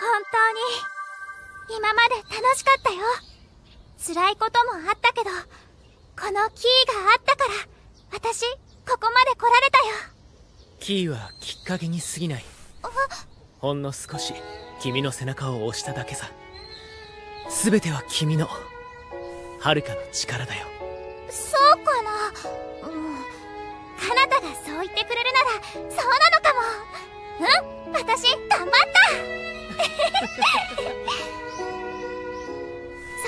本当に。今まで楽しかったよ。辛いこともあったけどこのキーがあったから私ここまで来られたよ。キーはきっかけに過ぎない。ほんの少し君の背中を押しただけさ。全ては君の。遥かの力だよ。そうかな。うん。かなたがそう言ってくれるならそうなのかも。うん？私頑張った。そ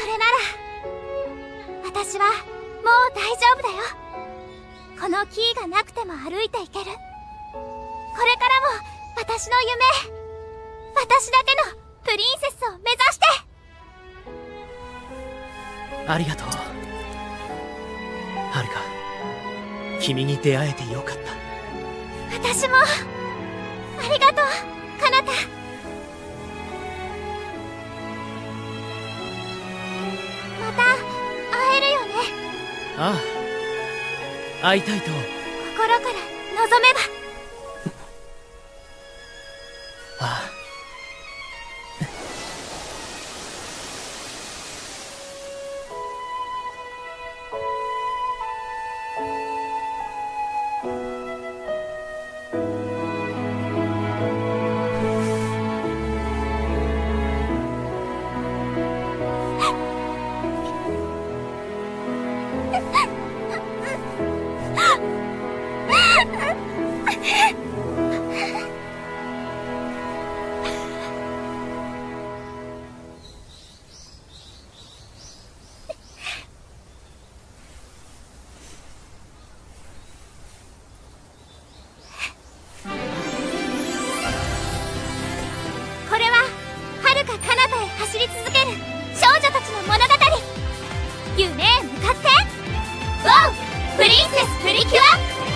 れなら私はもう大丈夫だよ。このキーがなくても歩いていける。これからも私の夢私だけのプリンセスを目指して。ありがとう。はるか君に出会えてよかった。私もありがとうかなたああ。会いたいと。心から望めば。プリキュア